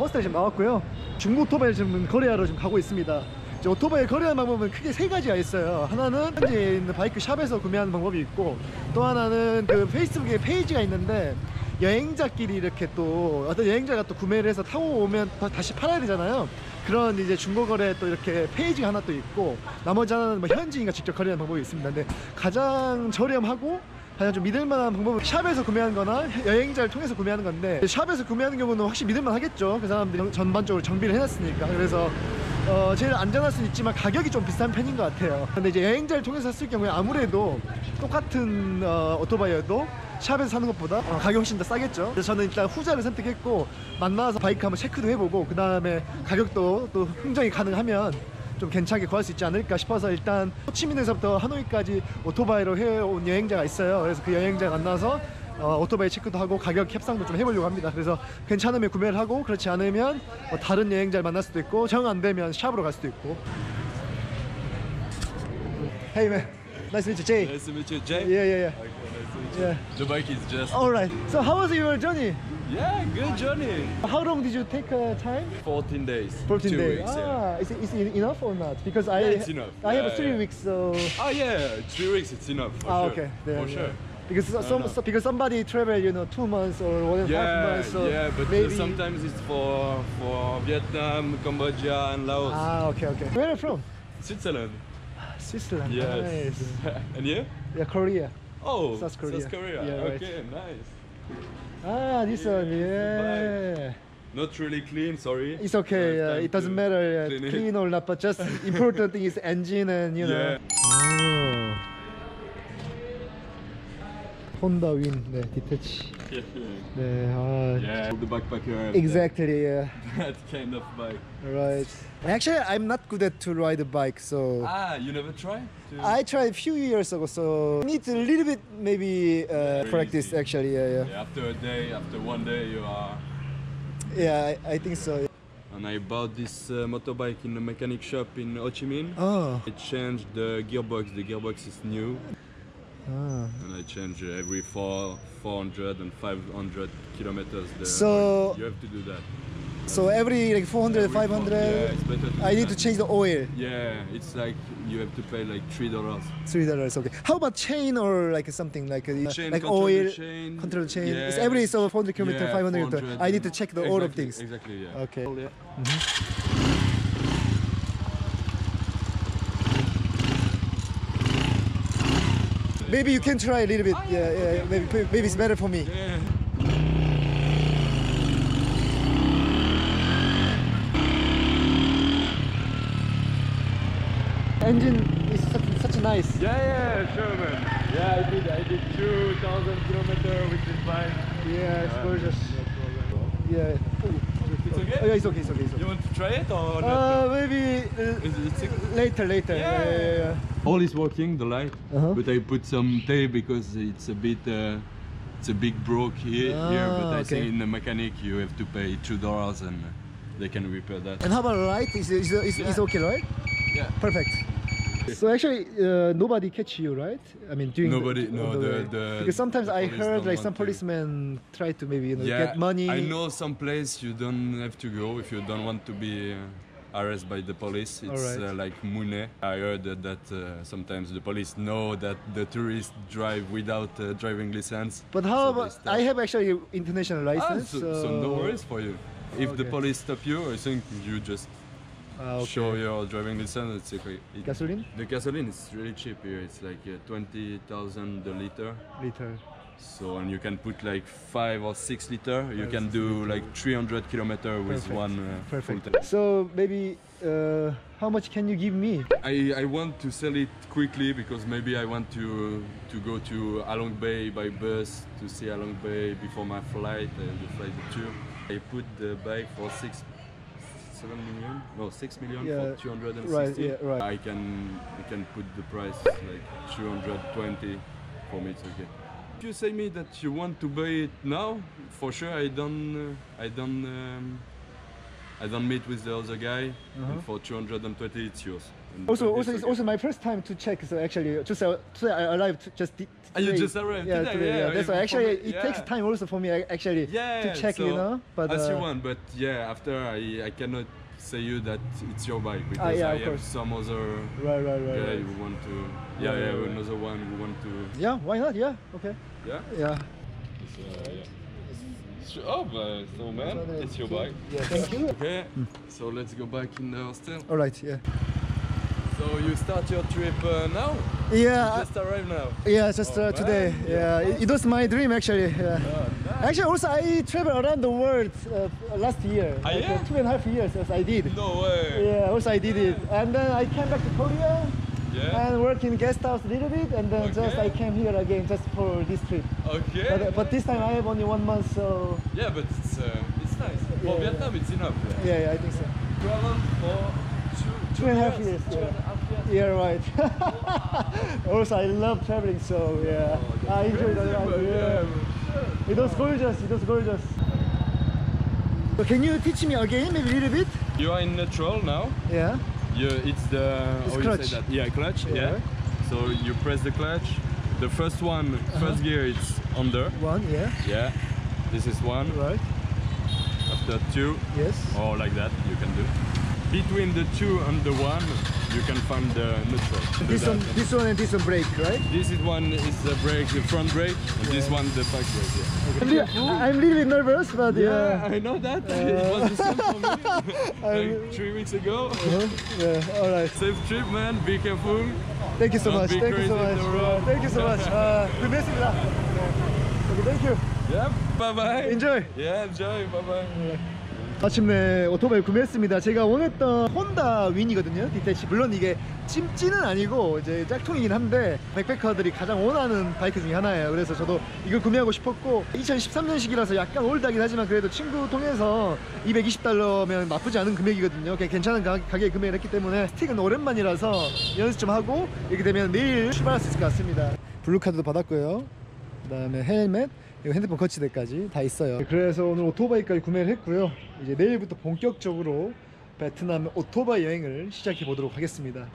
호스텔 지금 나왔고요. 중고 오토바이 지금 거래하러 지금 가고 있습니다. 오토바이 거래하는 방법은 크게 세 가지가 있어요. 하나는 현재 있는 바이크 샵에서 구매하는 방법이 있고 또 하나는 그 페이스북에 페이지가 있는데 여행자끼리 이렇게 또 어떤 여행자가 또 구매를 해서 타고 오면 다- 다시 팔아야 되잖아요. 그런 이제 중고거래 또 이렇게 페이지가 하나 또 있고 나머지 하나는 뭐 현지인과 직접 거래하는 방법이 있습니다. 근데 가장 저렴하고 가장 좀 믿을만한 방법은 샵에서 구매하는 거나 여행자를 통해서 구매하는 건데 샵에서 구매하는 경우는 확실히 믿을만 하겠죠. 그 사람들이 전반적으로 정비를 해놨으니까. 그래서 어, 제일 안전할 수는 있지만 가격이 좀 비싼 편인 것 같아요. 근데 이제 여행자를 통해서 샀을 경우에 아무래도 똑같은 어, 오토바이여도 샵에서 사는 것보다 어, 가격이 훨씬 더 싸겠죠. 저는 일단 후자를 선택했고 만나서 바이크 한번 체크도 해보고 그 다음에 가격도 또 흥정이 가능하면 좀 괜찮게 구할 수 있지 않을까 싶어서 일단 호치민에서부터 하노이까지 오토바이로 해온 여행자가 있어요. 그래서 그 여행자 만나서 어, 오토바이 체크도 하고 가격 협상도 좀 해보려고 합니다. 그래서 괜찮으면 구매를 하고 그렇지 않으면 뭐 다른 여행자를 만날 수도 있고 정 안 되면 샵으로 갈 수도 있고. Hey nice to meet you, Jay. Nice to meet you, Jay. Yeah, yeah, yeah. Okay, nice to meet you. Yeah. The bike is just. All right. So how was your journey? Yeah, good journey. How long did you take uh, time? 14 days. 14 Two days. Weeks, yeah. ah, is it, is it enough or not? Because I Yeah, it's enough. I have Yeah, three weeks, so. Oh yeah, three weeks it's enough. For Ah, sure. okay. For Yeah, sure. Because so- some, no. so- because somebody travel, you know, two months or one and a half Yeah, months. So yeah, but maybe. sometimes it's for for Vietnam, Cambodia, and Laos. Ah, okay, okay. Where are you from? Switzerland. Switzerland. Yes. Nice. and you? Yeah, Korea. Oh, South Korea. South Korea. Yeah, right. okay, nice. Ah, this Yeah, one. Yeah. Not really clean, sorry. It's okay. Uh, it doesn't matter clean clean or not, but just important thing is engine and you know. Yeah. Oh. Honda Win, 네, 디테치. Yeah. 네, 아, Yeah, the backpacker. exactly. Yeah. That kind of bike. Right. Actually, I'm not good at to ride a bike, so. Ah, you never try? To... I tried a few years ago, so need a little bit maybe uh, practice easy. actually. Yeah, yeah, Yeah, after a day, after one day, you are. yeah. I, I think so. And I bought this uh, motorbike in a mechanic shop in Ho Chi Minh. Oh, I changed the gearbox. The gearbox is new, ah. and I change every four, 400 and 500 kilometers. The So- oil. you have to do that. so every like 400, Every four- 500, Yeah, it's better I do need to change the oil. Yeah, it's like you have to pay like three dollars. Three dollars. Okay. How about chain or like something like uh, Chain, like control oil, chain. control chain? Yeah. It's every so 400 kilometer, Yeah, 500 kilometer. 400. I need to check the all of things. Exactly. Yeah. Okay. Oh, yeah. Maybe you can try a little bit. yeah, yeah. Maybe maybe it's better for me. Yeah. Engine is such, such a nice. Yeah, yeah, sure, man. Yeah, I did. I did 2,000 kilometers with this bike. Yeah, it's gorgeous. Yeah. It's Oh, okay. yeah, it's okay. It's okay. It's okay. You want to try it or not? Uh, maybe uh, Is it- it's okay? later, later. Yeah. Yeah, yeah, yeah. All is working, the light, Uh-huh. but I put some tape because it's a bit, uh, it's a big broke here. here but Ah, I okay. think in the mechanic you have to pay two dollars and they can repair that. And how about light? Is is, is, is okay, right? Yeah. Perfect. So actually, uh, nobody catch you, right? I mean, doing Nobody- The, no, the the- because sometimes I heard like some to. policemen try to maybe you know Yeah, get money. I know some place you don't have to go if you don't want to be uh, arrested by the police. It's Alright. uh, like Mui Ne. I heard that, that uh, sometimes the police know that the tourists drive without uh, driving license. But how so about? I have actually international Ah, license. so, so no worries for you. If the police stop you, I think you just Ah, okay. show your driving license. It's okay. It- Gasoline The gasoline is really cheap here. It's like uh, twenty thousand a liter. liter. So and you can put like five or six liter. You can do liter. like 300 kilometer with Perfect. one uh, Perfect. So maybe uh, how much can you give me? I, I want to sell it quickly because maybe I want to to go to Along Bay by bus to see Along Bay before my flight, uh, the flight two. I put the bike for six, seven million, no six million Yeah, for 260. right, yeah, right. I can I can put the price like 220 for me. It's okay. If you say me that you want to buy it now, for sure I don't uh, I don't um, I don't meet with the other guy. Uh-huh. And for 220 it's yours. And Also, also, it's also my first time to check. So actually, just uh, today I arrived just. T- Ah, you just arrived Yeah, today, today. yeah, Yeah, that's why. Actually, me- it takes time also for me uh, actually yeah, to check. so you know, but as you uh, want, but yeah, after I, I cannot say you that it's your bike because Ah, yeah, I have course. some other Right, right, right. guy right. who want to yeah right, yeah right. another one who want to Yeah, why not? Yeah, okay. yeah. Yeah. So, yeah. So, oh, but so man, it's your bike. Yeah, thank you. Okay, so let's go back in the hostel. All right. Yeah. So you start your trip uh, now? Yeah. Just arrived now. Yeah, just Oh, uh, today. man. Yeah, it, was my dream actually. Yeah. Oh, nice. Actually, also I traveled around the world uh, last year. Ah, like, uh, yeah? two and a half years, as I did. No way. Yeah, also I did it, and then I came back to Korea Yeah. and worked in guest house a little bit, and then just I came here again just for this trip. Okay. But, but this time I have only one month, so yeah, but it's uh, it's nice. For Yeah. Vietnam, it's enough. yeah, yeah I think so. Travel for two, and a half years. Yeah. a half years. Yeah, right. also, I love traveling, so yeah, Oh, I enjoyed Crazy, it. Yeah. It was gorgeous. It was gorgeous. So can you teach me again, maybe a little bit? You are in neutral now. Yeah. You, it's the It's clutch. you say that? Yeah, clutch. Yeah. Yeah. So you press the clutch. The first one, uh-huh. first gear, it's under. One. Yeah. Yeah. This is one. Right. After two, Yes. or like that, you can do between the two and the one, you can find the neutral. This one, this one and this one brake, right? This is one is the brake, the front brake, and yeah. this one the back brake. Yeah. I'm, I'm a little bit nervous, but yeah, uh, I know that. Uh, it was the same for me like three weeks ago. Uh -huh. Yeah, all right. Safe trip, man. Be careful. Thank you so Don't much. Thank you so much. thank you so much. Uh, best okay, thank you. Yeah. Bye bye. Enjoy. Yeah, enjoy. Bye bye. 마침내 오토바이 구매했습니다. 제가 원했던 혼다 윈이거든요. 디테치. 물론 이게 찜찌는 아니고 이제 짝퉁이긴 한데 백패커들이 가장 원하는 바이크 중에 하나예요. 그래서 저도 이걸 구매하고 싶었고 2013년식이라서 약간 올드하긴 하지만 그래도 친구 통해서 220달러면 나쁘지 않은 금액이거든요. 괜찮은 가, 가격에 구매를 했기 때문에 스틱은 오랜만이라서 연습 좀 하고 이렇게 되면 내일 출발할 수 있을 것 같습니다. 블루카드도 받았고요. 그 다음에 헬멧 그리고 핸드폰 거치대까지 다 있어요. 그래서 오늘 오토바이까지 구매를 했고요. 이제 내일부터 본격적으로 베트남 오토바이 여행을 시작해 보도록 하겠습니다